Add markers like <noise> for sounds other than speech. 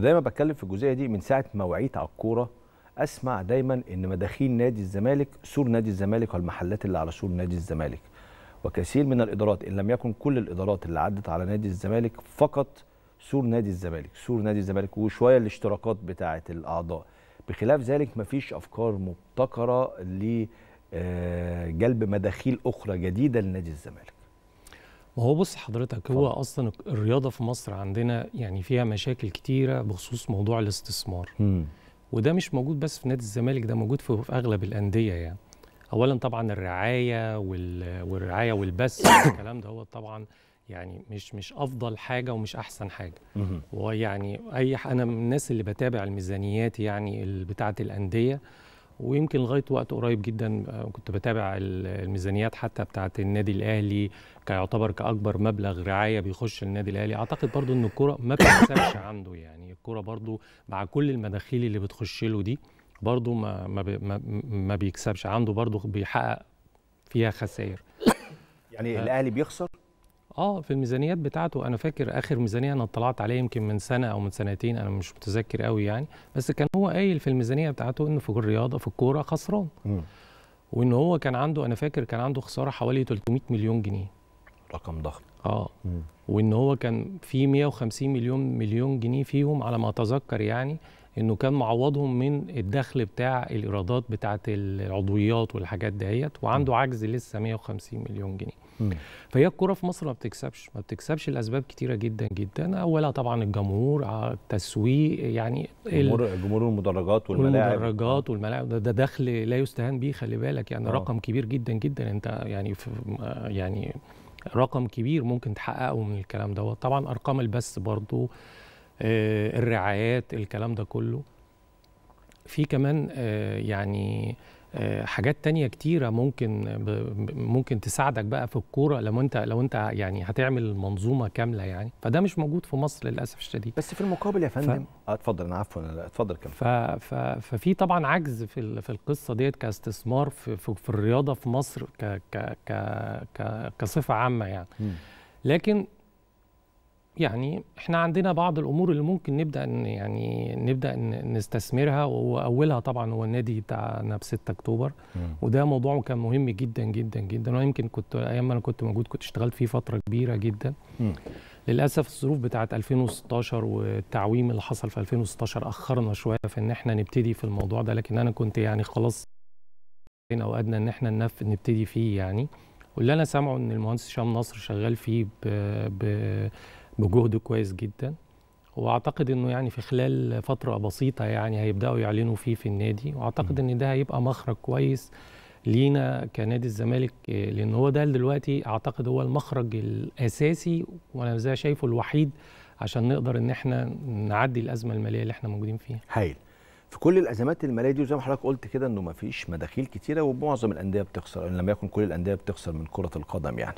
دايما بتكلم في الجزئية دي من ساعة ما وعيت على الكورة أسمع دايما إن مداخيل نادي الزمالك سور نادي الزمالك والمحلات اللي على سور نادي الزمالك. وكثير من الإدارات إن لم يكن كل الإدارات اللي عدت على نادي الزمالك فقط سور نادي الزمالك سور نادي الزمالك وشوية الاشتراكات بتاعة الأعضاء. بخلاف ذلك مفيش أفكار مبتكرة لجلب مداخيل أخرى جديدة لنادي الزمالك. ما هو بص حضرتك هو أصلا الرياضة في مصر عندنا يعني فيها مشاكل كتيرة بخصوص موضوع الاستثمار مم. وده مش موجود بس في نادي الزمالك ده موجود في, في أغلب الأندية يعني اولا طبعا الرعاية وال- والرعاية والبث <coughs> والكلام ده هو طبعا يعني مش مش أفضل حاجة ومش أحسن حاجة. ويعني أي ح- أنا من الناس اللي بتابع الميزانيات يعني بتاعة الأندية ويمكن لغاية وقت قريب جدا آه، كنت بتابع ال- الميزانيات حتى بتاعة النادي الأهلي كيعتبر كأكبر مبلغ رعاية بيخش النادي الأهلي. أعتقد برضو إن الكرة ما بتكسبش <coughs> عنده يعني. الكرة برضو مع كل المداخيل اللي بتخش له دي برضو ما ما, ما بيكسبش. عنده برضو بيحقق فيها خسائر. يعني آه. الأهلي بيخسر؟ آه في الميزانيات بتاعته. أنا فاكر آخر ميزانية أنا اطلعت عليها يمكن من سنة أو من سنتين أنا مش متذكر قوي يعني. بس كان هو قايل في الميزانية بتاعته إنه في الرياضة في الكورة خسران. وان هو كان عنده أنا فاكر كان عنده خسارة حوالي 300 مليون جنيه. رقم ضخم. آه. مم. وان هو كان في 150 مليون مليون جنيه فيهم على ما أتذكر يعني. إنه كان معوضهم من الدخل بتاع الإيرادات بتاعه العضويات والحاجات دهيت وعنده عجز لسه 150 مليون جنيه. فهي الكوره في مصر ما بتكسبش ما بتكسبش لأسباب كتيرة جدا جدا أولها طبعا الجمهور ع- التسويق يعني جمهور جمهور المدرجات والملاعب. والمدرجات والملاعب ده, ده دخل لا يستهان به خلي بالك يعني آه. رقم كبير جدا جدا. أنت يعني في يعني رقم كبير ممكن تحققه من الكلام دوت. طبعا أرقام البث برضو آه، الرعايات الكلام ده كله. في كمان آه، يعني آه، حاجات تانية كتيرة ممكن ممكن تساعدك بقى في الكورة لو انت لو انت يعني هتعمل منظومة كاملة يعني. فده مش موجود في مصر للأسف الشديد. بس في المقابل يا فندم آه اتفضل أنا عفوا اتفضل كمل. ف... ف... ففي طبعا عجز في ال... في القصة ديت كاستثمار في... في... في الرياضة في مصر ك... ك... ك... ك... كصفة عامة يعني. مم. لكن يعني إحنا عندنا بعض الأمور اللي ممكن نبدأ. يعني نبدأ. نستثمرها واولها طبعا هو النادي بتاعنا ب 6 أكتوبر مم. وده موضوع كان مهم جدا جدا جدا وأنا يمكن كنت أيام ما أنا كنت موجود كنت اشتغلت فيه فترة كبيرة جدا مم. للأسف الظروف بتاعه 2016 والتعويم اللي حصل في 2016 أخرنا شوية في إن إحنا نبتدي في الموضوع ده لكن أنا كنت يعني خلاص أوقاتنا إن إحنا ننف... نبتدي فيه يعني واللي أنا سامعه إن المهندس هشام نصر شغال فيه ب... ب... بجهد كويس جدا. وأعتقد إنه يعني في خلال فترة بسيطة يعني هيبدأوا يعلنوا فيه في النادي. وأعتقد إن ده هيبقى مخرج كويس لينا كنادي الزمالك إيه، لأن هو ده دلوقتي أعتقد هو المخرج الأساسي وأنا زي شايفه الوحيد عشان نقدر إن إحنا نعدي الأزمة المالية اللي إحنا موجودين فيها. هايل. في كل الأزمات المالية دي وزي ما حضرتك قلت كده إنه ما فيش مداخيل كتيرة ومعظم الأندية بتخسر إن لم يكن كل الأندية بتخسر من كرة القدم يعني.